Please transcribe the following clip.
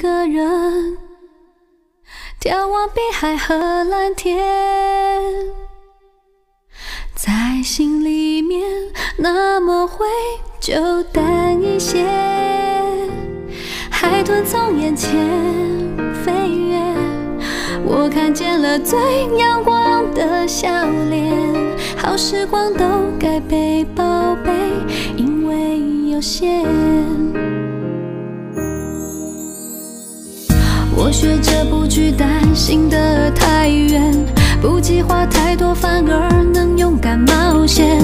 个人眺望碧海和蓝天，在心里面那么灰就淡一些。海豚从眼前飞越，我看见了最阳光的笑脸。好时光都该被宝贝，因为有限。我学着不去担心得太远，不计划太多，反而能勇敢冒险。